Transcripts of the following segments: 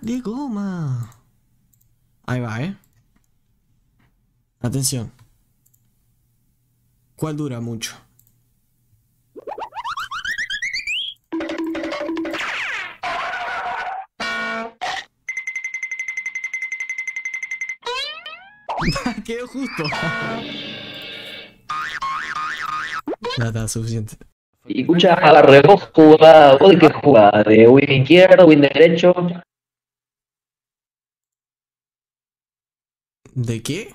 De goma. Ahí va, ¿eh? Atención. ¿Cuál dura mucho? Quedó justo. Ya está, suficiente. Y escucha, agarre, vos jugás, vos de qué jugás, de win izquierdo, win derecho, ¿De qué?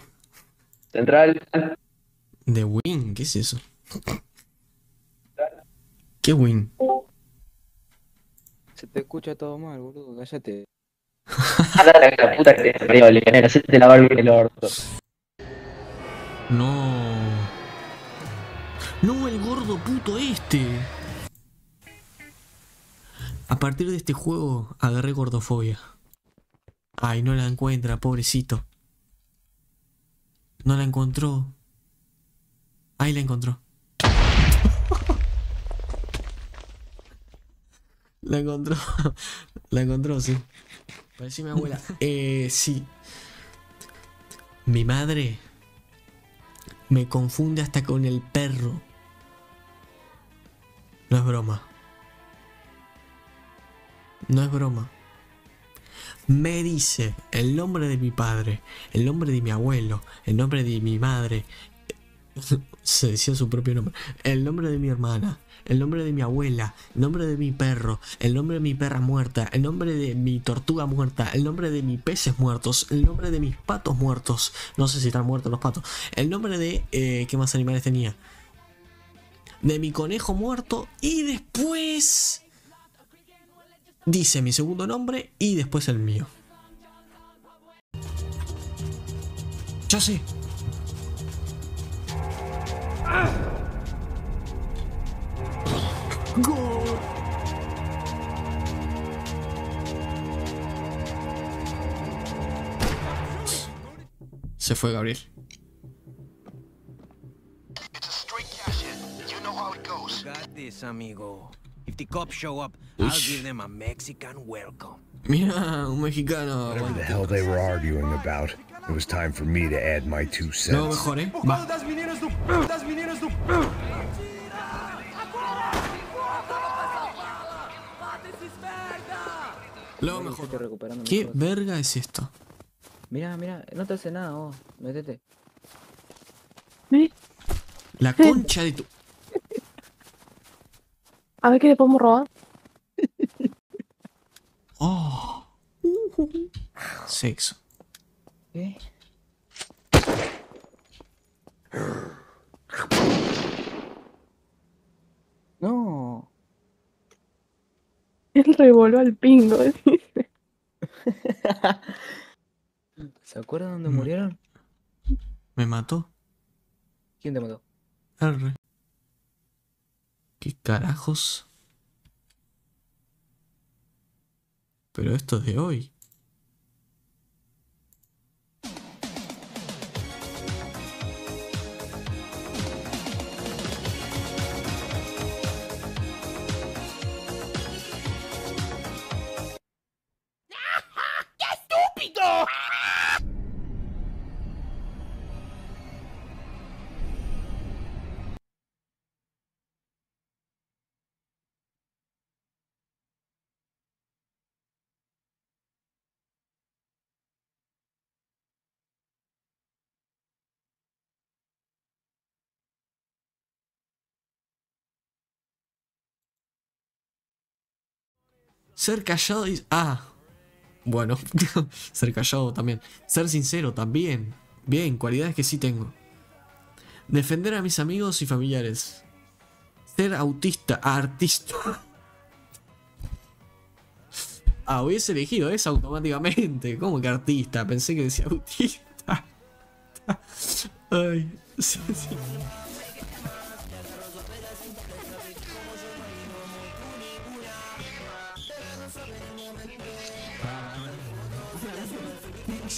central, De Win, ¿qué es eso? ¿Qué Win? Se te escucha todo mal, boludo, cállate. Ah, dale, la puta que te parió, Leonel, hacete lavar bien el orto. No. No, el gordo puto este. A partir de este juego agarré gordofobia. Ay, no la encuentra, pobrecito. No la encontró. Ahí la encontró. la encontró. la encontró, sí. Parecía mi abuela. eh, sí. Mi madre me confunde hasta con el perro. No es broma. No es broma. Me dice el nombre de mi padre, el nombre de mi abuelo, el nombre de mi madre. Se decía su propio nombre. El nombre de mi hermana, el nombre de mi abuela, el nombre de mi perro, el nombre de mi perra muerta, el nombre de mi tortuga muerta, el nombre de mis peces muertos, el nombre de mis patos muertos. No sé si están muertos los patos. El nombre de... eh, ¿Qué más animales tenía? De mi conejo muerto y después... Dice mi segundo nombre y después el mío. Ya sé. Gol. Se fue Gabriel. Got this, amigo. If the cops show up, I'll give them a Mexican welcome. Mira, un mexicano. Whatever the hell they were arguing about, it was time for me to add my two cents. mejor, ¿eh? Va. Luego mejor. ¿Qué verga es esto? Mira, mira, no te hace nada vos, métete. La concha de tu. A ver qué le podemos robar. Oh. Sexo. ¿Qué? No. Él revolvió al pingo. ¿Se acuerdan dónde murieron? Me mató. ¿Quién te mató? R. ¿Qué carajos? Pero esto es de hoy. Ser callado y. Ah. Bueno. Ser callado también. Ser sincero también. Bien, cualidades que sí tengo. Defender a mis amigos y familiares. Ser autista. artista. Ah, hubiese elegido eso automáticamente. ¿Cómo que artista? Pensé que decía autista. Ay, sí, sí.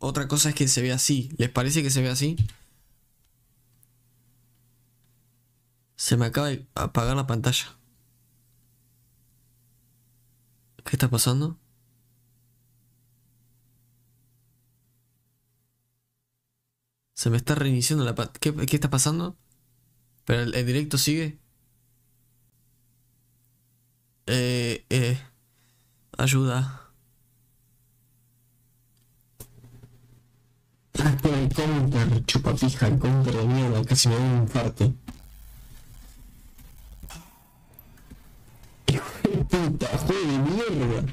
Otra cosa es que se ve así. ¿Les parece que se ve así? Se me acaba de apagar la pantalla. ¿Qué está pasando? Se me está reiniciando la pantalla. ¿Qué, qué está pasando? ¿Pero el, el directo sigue? Eh, eh. Ayuda. Ah, por el counter, chupapija, el counter de mierda, casi me da un infarto. Hijo de puta, juego de mierda.